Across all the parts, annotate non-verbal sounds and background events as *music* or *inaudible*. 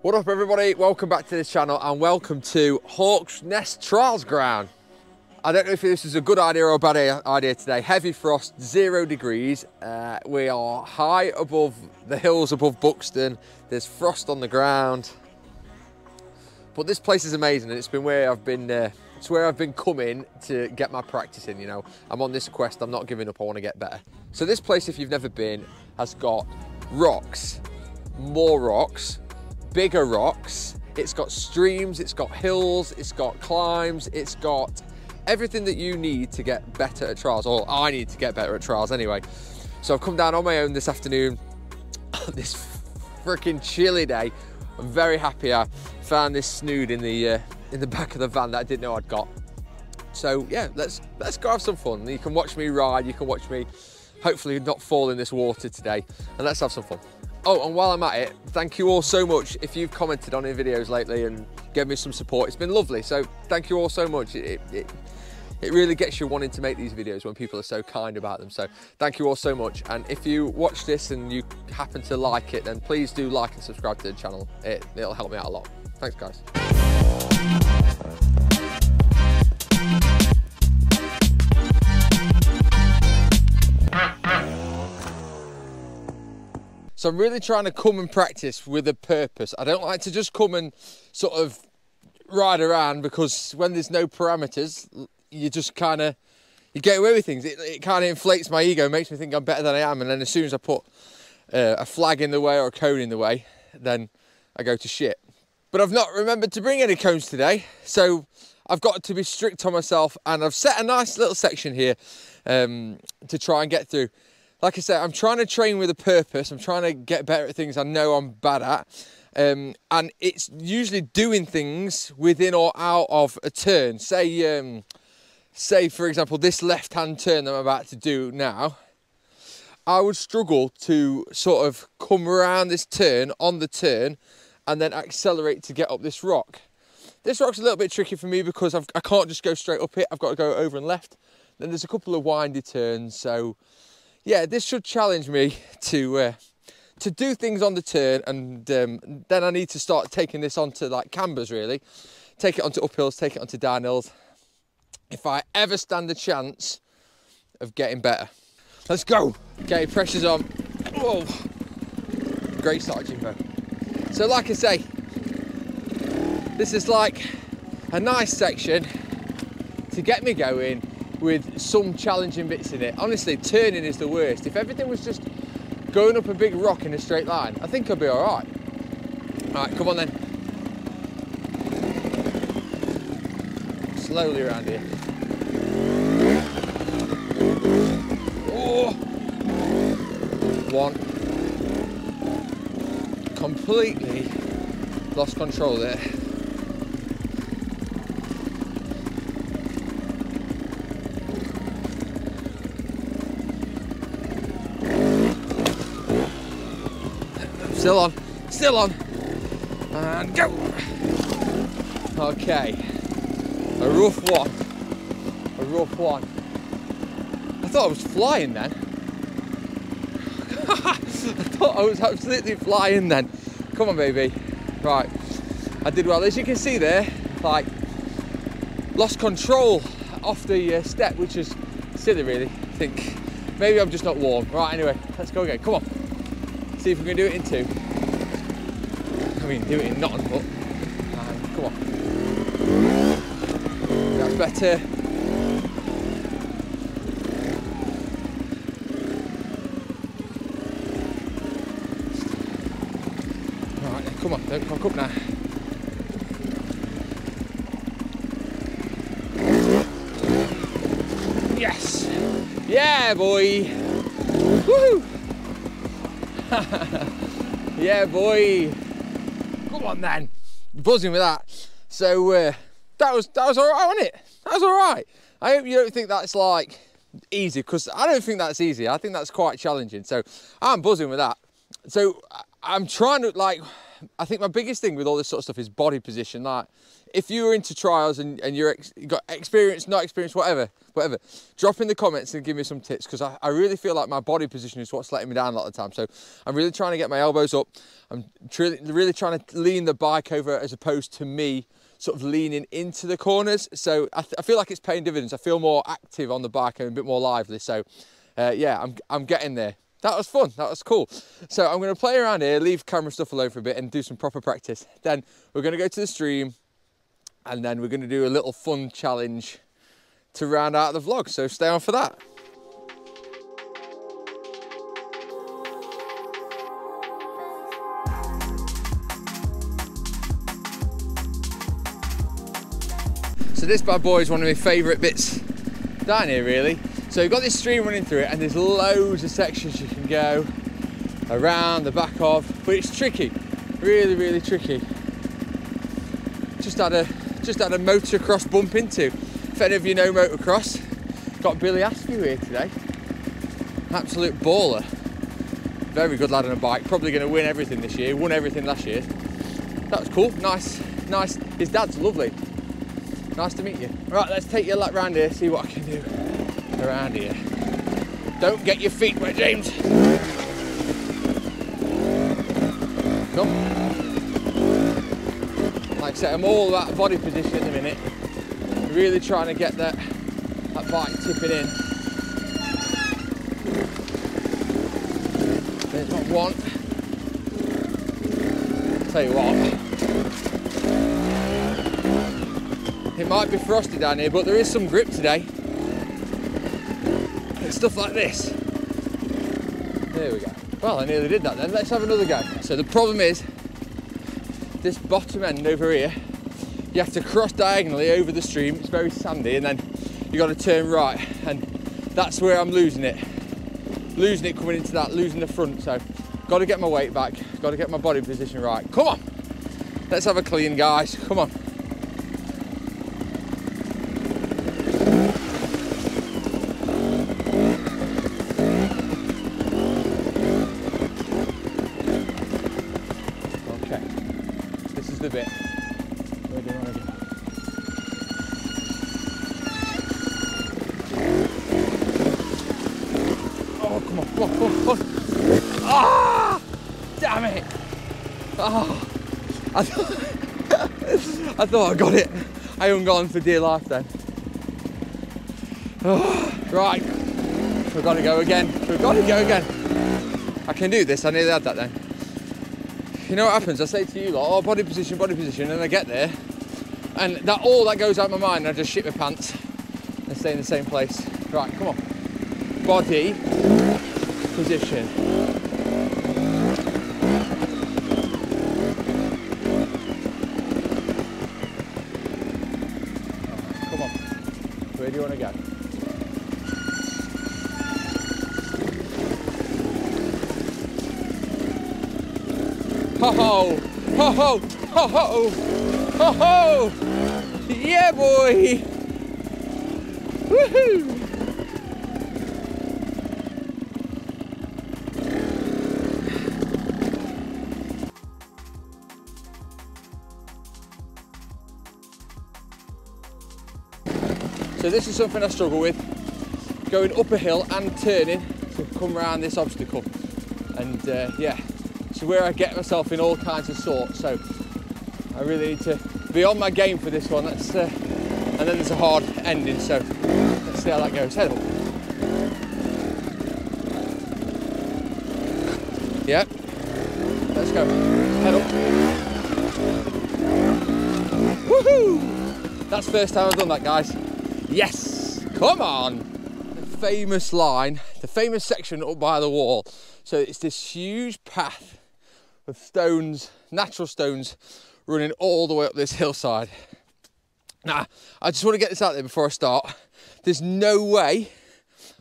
What up everybody, welcome back to this channel and welcome to Hawks Nest Trials Ground. I don't know if this is a good idea or a bad idea today. Heavy frost, zero degrees. Uh, we are high above the hills above Buxton. There's frost on the ground. But this place is amazing and it's been where I've been, uh, it's where I've been coming to get my practice in, you know. I'm on this quest, I'm not giving up, I wanna get better. So this place, if you've never been, has got rocks, more rocks, bigger rocks. It's got streams, it's got hills, it's got climbs, it's got everything that you need to get better at trials, or I need to get better at trials anyway. So I've come down on my own this afternoon, *coughs* this freaking chilly day. I'm very happy I found this snood in the uh, in the back of the van that I didn't know I'd got. So yeah, let's let's go have some fun. You can watch me ride, you can watch me hopefully not fall in this water today, and let's have some fun. Oh, and while I'm at it, thank you all so much if you've commented on your videos lately and gave me some support. It's been lovely, so thank you all so much. It, it, it really gets you wanting to make these videos when people are so kind about them. So thank you all so much. And if you watch this and you happen to like it, then please do like and subscribe to the channel. It, it'll help me out a lot. Thanks, guys. So I'm really trying to come and practice with a purpose. I don't like to just come and sort of ride around because when there's no parameters, you just kind of, you get away with things. It, it kind of inflates my ego, makes me think I'm better than I am. And then as soon as I put uh, a flag in the way or a cone in the way, then I go to shit. But I've not remembered to bring any cones today. So I've got to be strict on myself and I've set a nice little section here um, to try and get through like I said, I'm trying to train with a purpose. I'm trying to get better at things I know I'm bad at. Um, and it's usually doing things within or out of a turn. Say, um, say for example, this left-hand turn that I'm about to do now, I would struggle to sort of come around this turn on the turn and then accelerate to get up this rock. This rock's a little bit tricky for me because I've, I can not just go straight up it. I've got to go over and left. Then there's a couple of windy turns, so yeah, this should challenge me *laughs* to uh, to do things on the turn, and um, then I need to start taking this onto like cambers really, take it onto uphills, take it onto downhills. If I ever stand a chance of getting better, let's go. Okay, pressure's on. Whoa, great start, Jimbo. So, like I say, this is like a nice section to get me going with some challenging bits in it. Honestly, turning is the worst. If everything was just going up a big rock in a straight line, I think I'd be all right. All right, come on then. Slowly around here. Oh. One. Completely lost control there. Still on, still on. And go. Okay. A rough one. A rough one. I thought I was flying then. *laughs* I thought I was absolutely flying then. Come on, baby. Right. I did well. As you can see there, like, lost control off the uh, step, which is silly, really. I think maybe I'm just not warm. Right, anyway, let's go again. Come on. See if we can do it in two. I mean, do it in not on foot. And um, come on. That's better. Right, come on, don't cock up now. Yes! Yeah, boy! Woohoo! *laughs* yeah, boy. Come on then. Buzzing with that. So uh, that was that was all right, wasn't it? That was all right. I hope you don't think that's like easy because I don't think that's easy. I think that's quite challenging. So I'm buzzing with that. So I'm trying to like I think my biggest thing with all this sort of stuff is body position. Like, if you were into trials and, and you're ex- got experience, not experience, whatever, whatever, drop in the comments and give me some tips because I, I really feel like my body position is what's letting me down a lot of the time. So I'm really trying to get my elbows up. I'm really, really trying to lean the bike over as opposed to me sort of leaning into the corners. So I, I feel like it's paying dividends. I feel more active on the bike and a bit more lively. So uh, yeah, I'm, I'm getting there. That was fun, that was cool. So I'm gonna play around here, leave camera stuff alone for a bit and do some proper practice. Then we're gonna go to the stream and then we're gonna do a little fun challenge to round out the vlog. So stay on for that. So this bad boy is one of my favourite bits down here really. So you've got this stream running through it and there's loads of sections you can go around the back of, but it's tricky, really, really tricky. Just had a just had a motocross bump into. If any of you know motocross, got Billy Askew here today. Absolute baller. Very good lad on a bike, probably going to win everything this year, won everything last year. That was cool, nice, nice. His dad's lovely. Nice to meet you. Right, let's take your lap round here, see what I can do around here. Don't get your feet wet, James. Come. Like I said, I'm all about body position at the minute. Really trying to get that, that bike tipping in. There's not one. Tell you what. It might be frosty down here, but there is some grip today stuff like this. There we go. Well, I nearly did that then. Let's have another go. So the problem is, this bottom end over here, you have to cross diagonally over the stream. It's very sandy, and then you got to turn right, and that's where I'm losing it. Losing it coming into that, losing the front. So, got to get my weight back. Got to get my body position right. Come on, let's have a clean, guys. Come on. Ah! Ah. I thought, *laughs* I thought I got it. I haven't on for dear life then. Oh, right, we've got to go again. We've got to go again. I can do this, I nearly had that then. You know what happens? I say to you, like, oh, body position, body position, and I get there, and that all that goes out of my mind, I just shit my pants and stay in the same place. Right, come on. Body position. Where do you want to go? Ho ho! Ho ho! Ho ho! Ho ho! Yeah, boy! Woohoo! So this is something I struggle with, going up a hill and turning to come around this obstacle. And uh, yeah, it's where I get myself in all kinds of sorts. So I really need to be on my game for this one. That's, uh, and then there's a hard ending, so let's see how that goes. Head up. Yep. Let's go. Head up. Woohoo! That's first time I've done that, guys. Yes, come on. The famous line, the famous section up by the wall. So it's this huge path of stones, natural stones, running all the way up this hillside. Now, I just want to get this out there before I start. There's no way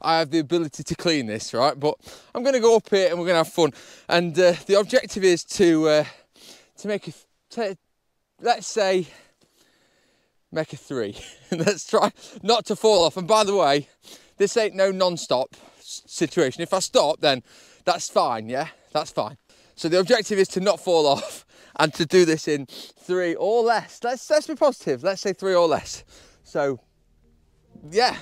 I have the ability to clean this, right? But I'm going to go up here and we're going to have fun. And uh, the objective is to uh, to make a, let's say, make a three. *laughs* Let's try not to fall off. And by the way, this ain't no non-stop situation. If I stop, then that's fine, yeah? That's fine. So the objective is to not fall off *laughs* and to do this in three or less. Let's let's be positive. Let's say three or less. So yeah,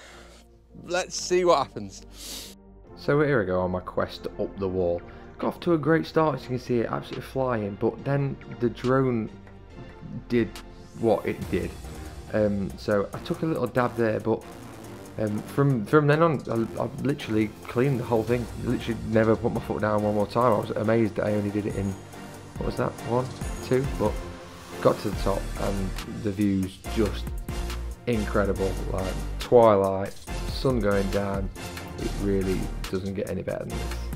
let's see what happens. So here I go on my quest up the wall. Got off to a great start as you can see absolutely flying but then the drone did what it did. Um, so I took a little dab there but um, from from then on I, I, literally cleaned the whole thing. Literally never put my foot down one more time. I was amazed that I only did it in what was that one, two, but got to the top and the views just incredible. Like twilight, sun going down. It really doesn't get any better than this.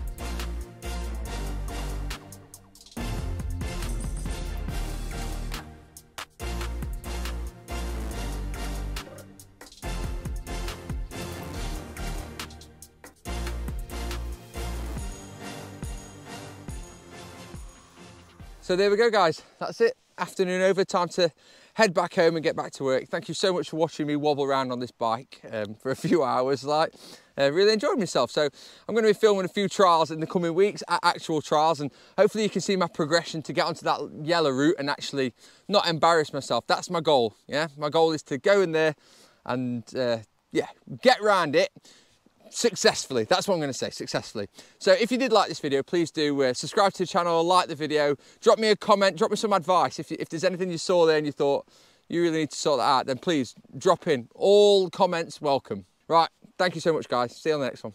So there we go guys, that's it. Afternoon over, time to head back home and get back to work. Thank you so much for watching me wobble around on this bike um, for a *laughs* few hours. Like, uh, really enjoyed myself. So I'm going to be filming a few trials in the coming weeks, actual trials, and hopefully you can see my progression to get onto that yellow route and actually not embarrass myself. That's my goal. Yeah, my goal is to go in there and uh, yeah, get round it successfully. That's what I'm going to say, successfully. So if you did like this video, please do uh, subscribe to the channel, like the video, drop me a comment, drop me some advice. If, if there's anything you saw there and you thought you really need to sort that out, then please drop in. All comments welcome. Right, thank you so much guys. See you on the next one.